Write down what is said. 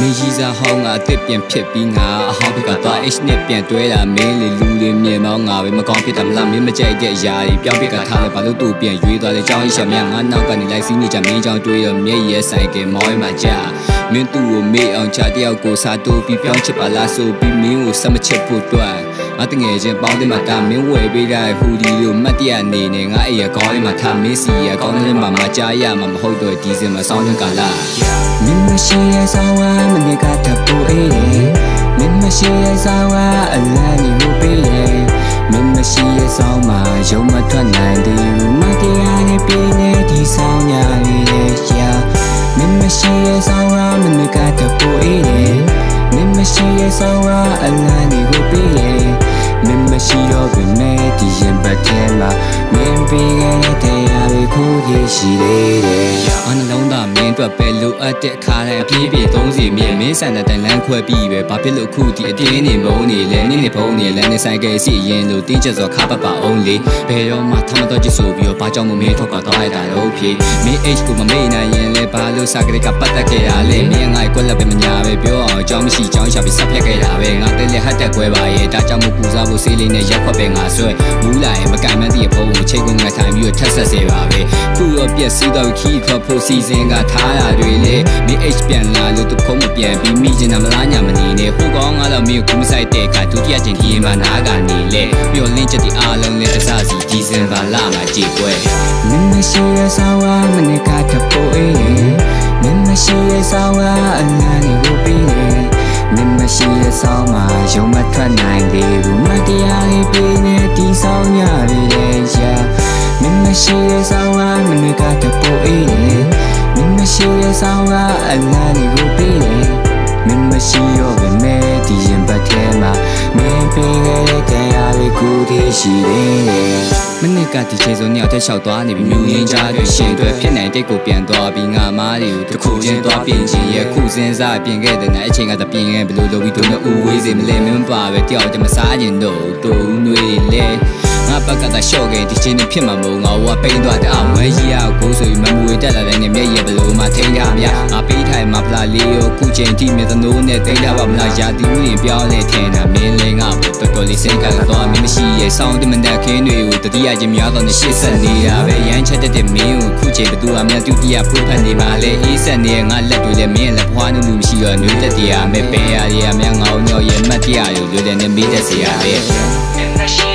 မင်းကြီးစားဟောင်းကအစ်စ်ပြန်ဖြစ်ပြီးငါအဟောင်းဘက်ကသွား H နဲ့ပြန်တွဲတာမင်းလေလူလေးမြေမောင်းငါပဲမကောင်းဖြစ်တာမလားမင်းမကြိုက်တဲ့အရာတွေပြောင်းပြကထားလဲဘာလို့သူ့ပြန်ရွေးသွားလဲကြောင်းရှောင်မြငါနောက်ကနေလိုက်စီးနေကြမင်းကြောင့်တွေးတော့မျက်ရည်ဆိုင်ကမောင်းမှကြာမင်းသူ့ကိုမေ့အောင်ချတယောက်ကိုစားတိုးပြီးပြောင်းချစ်ပါလားဆိုပြီးမင်းကိုစမချစ်ဖို့တွက် ငါတငယ်ချင်းပေါင်းတင်မှာတာမင်းဝယ်ပေးတဲ့ဟူဒီကိုမတ်တရနေနေငါအိမ်ရကောင်းလေးမှာထားမင်းစီရကောင်းလေးမှာမကြားရမှာမဟုတ်တော့ဒီစင်မှာစောင်းနေကြလားမင်းမရှိရဲ့ဆောင်ဝမ်းမနေ့ကတပူအေးမင်းမရှိရဲ့ဆောင်ဝမ်းအလန်းနေလို့ပေးရဲ့မင်းမရှိရဲ့ဆောင်မှာရုံမထွက်နိုင်သေးဘူးမတရားနဲ့ပြင်းနေဒီဆောင်ညာလေးရဲ့ရှာမင်းမရှိရဲ့ဆောင်ဝမ်းမနေ့ကတပူအေးမင်းမရှိရဲ့ဆောင်ဝမ်းအလန်းနေကိုပေးရဲ့ မင်းမရှိတော့ဘယ်မဲ့ဒီရင်ပတ်ထဲမှာမင်းပေးခဲ့တဲ့တရားတွေကိုရရှိသေးတယ်အနှလုံးသားမင်းအတွက်ပဲလိုအပ်တဲ့အခါတိုင်းအပြေးပြေသုံးစီမြင်မင်းဆန်တဲ့တိုင်လန်းခွဲပြီးပဲဘာဖြစ်လို့အခုဒီအတင်းနေမုံနေလဲနင်းနေဖုံးနေလမ်းနေဆိုင်ကဲစီရင်လို့တင်းချက်စောခါပပအောင်လေဘယ်တော့မှထမတော့ချစ်ဆိုပြီးတော့ဘာကြောင့်မမင်းထုတ်ကတော့ရတာတော့ဖြစ်မင်း H ကိုမမေ့နိုင်ရင်လဲဘာလို့စာကလေးကပတ်သက်ခဲ့ရလဲမင်းငါ့ကွက်လက်ပဲမညာပဲပြောအောင်အကြောင်းမရှိအကြော င်းရှာပြီးဆက်ဖြတ်ခဲ့တာပဲငါတဲလက်ဟတ်တက်ကွဲပါရဲ့ဒါကြောင့်မို့ပူစားဖို့စေးလေးနဲ့ရက်ခွက်ပဲငါဆွဲမူးလာရင်မကန်မန်းတည်းဖုံးကိုချိန်ကုန်ငါထိုင်ပြီးတော့ထက်ဆက်စေပါပဲခုတော့ပြက်စီးတော့ခီးထွက်ဖို့စီစဉ်ကထားတာတွေလေမင်း H ပြန်လာလို့သူခုံးမပြန်ပြီးမိချင်တာမလားညာမနေနဲ့ဟိုကောင်းငါတော့မင်းကိုမဆိုင်တဲ့အခါဒုတိယကျင်ခီးရင်မှနားကနေလေပျော်လင့်ချက်ဒီအားလုံးနဲ့တစားစီဒီဇင်ဘာလမှာကြည်ပွဲမင်းမရှိရဆောင်ဝါမနေ့ကတပိုးအေးမင်းမရှိရဆောင်ဝါအလားနေကိုပြီးနေ မင်းမရှိရဆောင်မှာရုံမထွက်နိုင်သေးဘူးမတရားလေးပြီးနေဒီဆောင်ရလေးရဲ့ရာမင်းမရှိရဆောင်ဝါမနေ့ကတပိုးအေးမင်းမရှိရဆောင်ဝါအလားနေကိုပြီးနေမင်းမရှိရောပဲမဲ့ဒီရင်ပတ်ထဲမှာမင်းပေးခဲ့တဲ့တရားလေး ကိုတည်ရှိသေးတယ်မနစ်ကဒီချိန်စုံညောက်တက်လျှောက်သွားနေပြီမြူရင်းကြားတွေရှင်တွေဖြစ်နိုင်တဲ့ကိုပြန်သွားပြီးငါမားတွေကိုတစ်ခုချင်းသွားပြင်ချင်ရဲ့ခုစင်းစားပြင်ခဲ့တဲ့နိုင်အချိန်ကတပြင်ခဲ့ဘလို့လိုပြီးတို့နဲ့ဦးဝေးစေမလဲမင်းပါပဲတယောက်တည်းမစားကျင်တော့တူနွေလေငါ ဘက်ကသာရှော့ခဲ့ဒီချင်းနဲ့ဖြစ်မှာမဟုတ်ငါဝပိန်သွားတဲ့အောင်ဝဲကြီးရကိုဆိုပြီးမမွေတက်လာတဲ့ငမျက်ရည်ဘလို့မှထိန်းရမြငါပေးထိုင်မှာဖလာလေးရောခုချိန်ထိမြေသနိုးနဲ့တိတ်ရပါမလားရာတီဦးရင်ပြောင်းလဲထင်တာမင်းလည်းငါ့ကိုတော်တော်လေးစိတ်ကတော့မင်းမရှိရဲ့ဆောင်းတမန်တက်ခင်းတွေကိုတတိယချင်းများတော့ရှေ့ဆက်နေတာပဲရမ်းချက်တဲ့မင်းကိုခုချိန်ဘသူအများဒုတိယဖုတ်ဖက်နေပါလေအေးဆက်နေငါလက်တွေလည်းမင်းလည်းဖွားနုနုမရှိတော့နှွေးတက်တရားမဲ့ပင်ရရများငောင်းညော်ရဲ့မှတ်တရားတွေလွယ်တယ်နဲ့မေးတတ်စရာပဲ